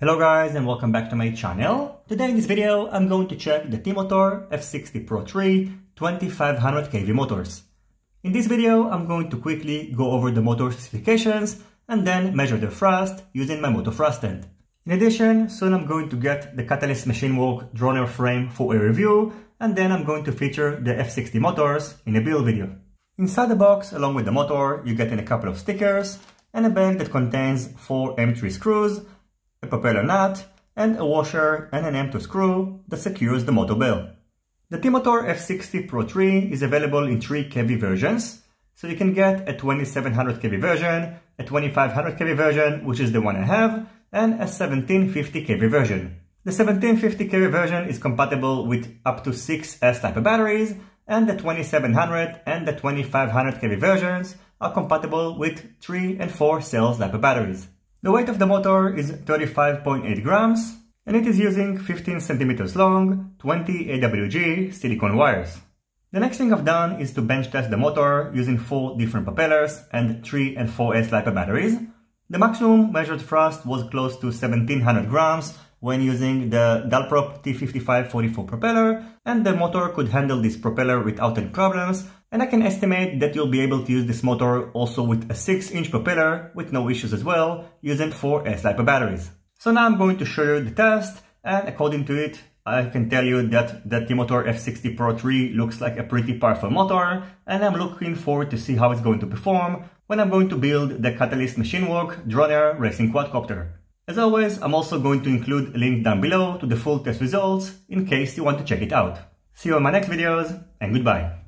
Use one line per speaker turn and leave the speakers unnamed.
Hello guys and welcome back to my channel. Today in this video I'm going to check the T-Motor F60 Pro 3 2500 kV motors. In this video I'm going to quickly go over the motor specifications and then measure the thrust using my motor thrust tent. In addition, soon I'm going to get the Catalyst Machine Work Droner frame for a review and then I'm going to feature the F60 motors in a build video. Inside the box, along with the motor, you get in a couple of stickers and a bag that contains four M3 screws a propeller nut, and a washer and an M2 screw that secures the motor bell. The T-Motor F60 Pro 3 is available in 3 kV versions, so you can get a 2700 kV version, a 2500 kV version, which is the one I have, and a 1750 kV version. The 1750 kV version is compatible with up to 6 S-type batteries, and the 2700 and the 2500 kV versions are compatible with 3 and 4 cells type batteries. The weight of the motor is 35.8 grams and it is using 15 centimeters long, 20 AWG silicone wires. The next thing I've done is to bench test the motor using 4 different propellers and 3 and 4S LiPo batteries. The maximum measured thrust was close to 1700 grams when using the Dalprop T5544 propeller and the motor could handle this propeller without any problems and I can estimate that you'll be able to use this motor also with a 6-inch propeller with no issues as well, using 4 S-LiPo batteries. So now I'm going to show you the test, and according to it, I can tell you that the T-Motor F60 Pro 3 looks like a pretty powerful motor, and I'm looking forward to see how it's going to perform when I'm going to build the Catalyst Machine Work Droner Racing Quadcopter. As always, I'm also going to include a link down below to the full test results in case you want to check it out. See you on my next videos, and goodbye.